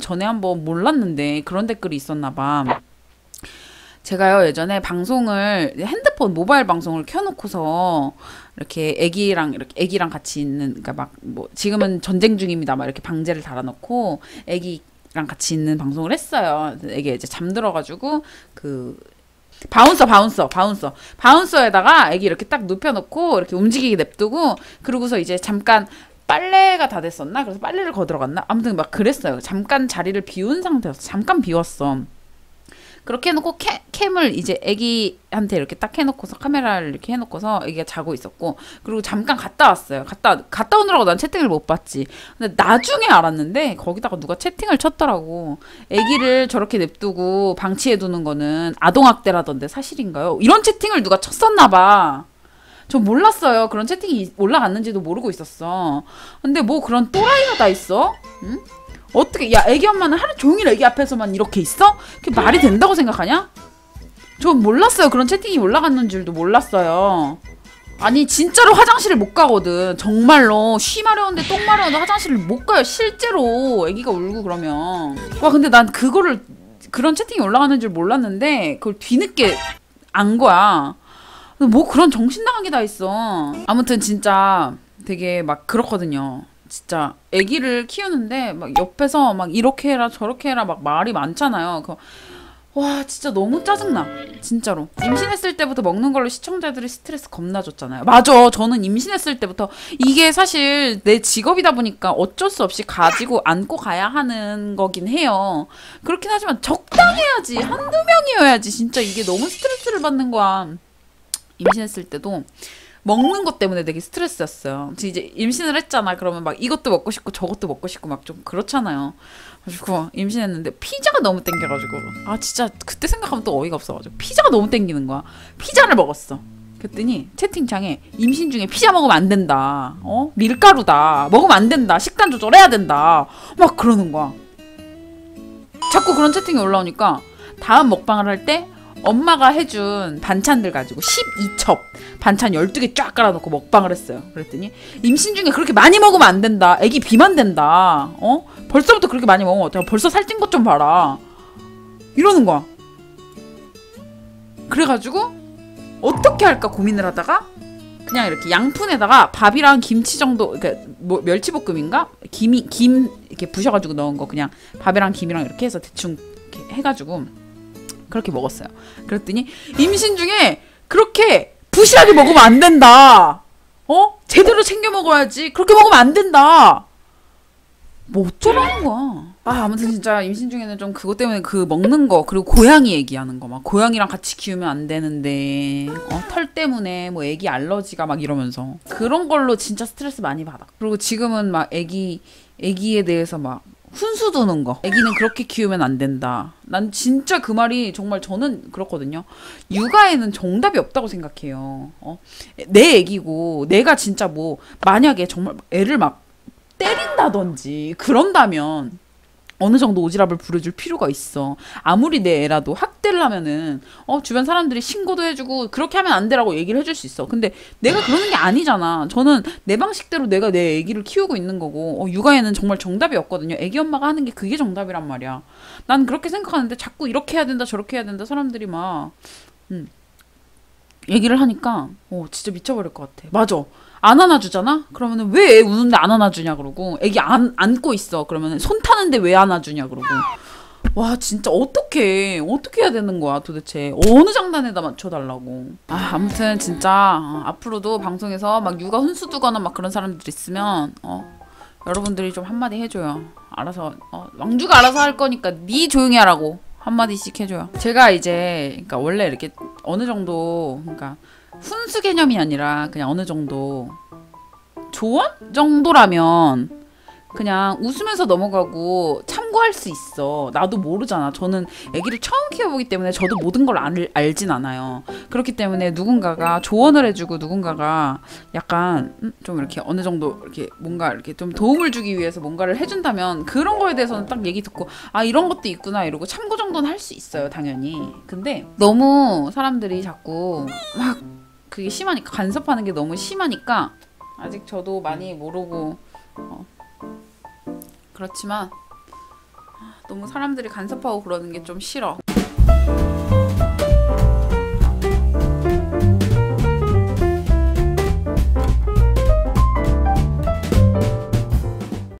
전에 한번 몰랐는데 그런 댓글이 있었나 봐. 제가요 예전에 방송을 핸드폰 모바일 방송을 켜놓고서 이렇게 애기랑 이렇게 애기랑 같이 있는 그러니까 막 뭐 지금은 전쟁 중입니다 막 이렇게 방제를 달아놓고 애기랑 같이 있는 방송을 했어요. 애기 이제 잠들어가지고 그 바운서 바운서 바운서 바운서에다가 애기 이렇게 딱 눕혀놓고 이렇게 움직이게 냅두고 그러고서 이제 잠깐 빨래가 다 됐었나 그래서 빨래를 거 들어갔나 아무튼 막 그랬어요 잠깐 자리를 비운 상태였어 잠깐 비웠어 그렇게 해놓고 캐, 캠을 이제 애기한테 이렇게 딱 해놓고서 카메라를 이렇게 해놓고서 애기가 자고 있었고 그리고 잠깐 갔다 왔어요. 갔다 갔다 오느라고 난 채팅을 못 봤지. 근데 나중에 알았는데 거기다가 누가 채팅을 쳤더라고. 애기를 저렇게 냅두고 방치해두는 거는 아동학대라던데 사실인가요? 이런 채팅을 누가 쳤었나 봐. 저 몰랐어요. 그런 채팅이 올라갔는지도 모르고 있었어. 근데 뭐 그런 또라이가 다 있어? 응? 어떻게 야 애기 엄마는 하루 종일 애기 앞에서만 이렇게 있어? 그게 말이 된다고 생각하냐? 저 몰랐어요. 그런 채팅이 올라갔는 줄도 몰랐어요. 아니 진짜로 화장실을 못 가거든. 정말로 쉬 마려운데 똥 마려운데 화장실을 못 가요. 실제로 애기가 울고 그러면. 와 근데 난 그거를 그런 채팅이 올라가는 줄 몰랐는데 그걸 뒤늦게 안 거야. 뭐 그런 정신 나간 게 다 있어. 아무튼 진짜 되게 막 그렇거든요. 진짜 아기를 키우는데 막 옆에서 막 이렇게 해라 저렇게 해라 막 말이 많잖아요. 그, 와 진짜 너무 짜증나. 진짜로. 임신했을 때부터 먹는 걸로 시청자들이 스트레스 겁나 줬잖아요. 맞아. 저는 임신했을 때부터. 이게 사실 내 직업이다 보니까 어쩔 수 없이 가지고 안고 가야 하는 거긴 해요. 그렇긴 하지만 적당해야지. 한두 명이어야지. 진짜 이게 너무 스트레스를 받는 거야 임신했을 때도 먹는 것 때문에 되게 스트레스였어요. 이제 임신을 했잖아. 그러면 막 이것도 먹고 싶고 저것도 먹고 싶고 막 좀 그렇잖아요. 그래가지고 임신했는데 피자가 너무 땡겨가지고 아 진짜 그때 생각하면 또 어이가 없어가지고 피자가 너무 땡기는 거야. 피자를 먹었어. 그랬더니 채팅창에 임신 중에 피자 먹으면 안 된다. 어 밀가루다. 먹으면 안 된다. 식단 조절해야 된다. 막 그러는 거야. 자꾸 그런 채팅이 올라오니까 다음 먹방을 할 때 엄마가 해준 반찬들 가지고 12첩 반찬 12개 쫙 깔아놓고 먹방을 했어요. 그랬더니 임신 중에 그렇게 많이 먹으면 안 된다. 애기 비만 된다. 어? 벌써부터 그렇게 많이 먹으면 어떡해. 벌써 살찐 것 좀 봐라. 이러는 거야. 그래가지고 어떻게 할까 고민을 하다가 그냥 이렇게 양푼에다가 밥이랑 김치 정도 그러니까 뭐 멸치볶음인가 김이 김 이렇게 부셔가지고 넣은 거 그냥 밥이랑 김이랑 이렇게 해서 대충 이렇게 해가지고 그렇게 먹었어요. 그랬더니 임신 중에 그렇게 부실하게 먹으면 안 된다. 어? 제대로 챙겨 먹어야지. 그렇게 먹으면 안 된다. 뭐 어쩌라는 거야. 아, 아무튼 진짜 임신 중에는 좀 그것 때문에 그 먹는 거, 그리고 고양이 얘기하는 거 막, 고양이랑 같이 키우면 안 되는데, 어, 털 때문에 뭐 애기 알러지가 막 이러면서. 그런 걸로 진짜 스트레스 많이 받아. 그리고 지금은 막 애기, 애기에 대해서 막 훈수 두는 거. 애기는 그렇게 키우면 안 된다. 난 진짜 그 말이 정말 저는 그렇거든요. 육아에는 정답이 없다고 생각해요. 어? 내 애기고 내가 진짜 뭐 만약에 정말 애를 막 때린다든지 그런다면 어느 정도 오지랖을 부려줄 필요가 있어. 아무리 내 애라도 학대를 하면은 어 주변 사람들이 신고도 해주고 그렇게 하면 안 되라고 얘기를 해줄 수 있어. 근데 내가 그러는 게 아니잖아. 저는 내 방식대로 내가 내 애기를 키우고 있는 거고 어, 육아에는 정말 정답이 없거든요. 애기 엄마가 하는 게 그게 정답이란 말이야. 난 그렇게 생각하는데 자꾸 이렇게 해야 된다 저렇게 해야 된다 사람들이 막 음, 얘기를 하니까 어 진짜 미쳐버릴 것 같아. 맞아. 안 안아주잖아? 그러면은 왜애 우는데 안 안아주냐 그러고 애기 안 안고 있어. 그러면은 손 타는데 왜 안아주냐 그러고. 와 진짜 어떻게 어떻게 해야 되는 거야 도대체? 어느 장단에다 맞춰달라고. 아 아무튼 진짜 어, 앞으로도 방송에서 막 육아 훈수 두거나 막 그런 사람들 있으면 어 여러분들이 좀 한마디 해줘요. 알아서 어, 왕주가 알아서 할 거니까 네 조용히 하라고 한마디씩 해줘요. 제가 이제 그러니까 원래 이렇게 어느 정도 그러니까 훈수 개념이 아니라 그냥 어느 정도 조언 정도라면 그냥 웃으면서 넘어가고 참고할 수 있어. 나도 모르잖아. 저는 아기를 처음 키워보기 때문에 저도 모든 걸 알, 알진 않아요. 그렇기 때문에 누군가가 조언을 해주고 누군가가 약간 음, 좀 이렇게 어느 정도 이렇게 뭔가 이렇게 좀 도움을 주기 위해서 뭔가를 해준다면 그런 거에 대해서는 딱 얘기 듣고 아 이런 것도 있구나 이러고 참고 정도는 할 수 있어요 당연히. 근데 너무 사람들이 자꾸 막 그게 심하니까 간섭하는 게 너무 심하니까 아직 저도 많이 모르고 어. 그렇지만 너무 사람들이 간섭하고 그러는 게 좀 싫어.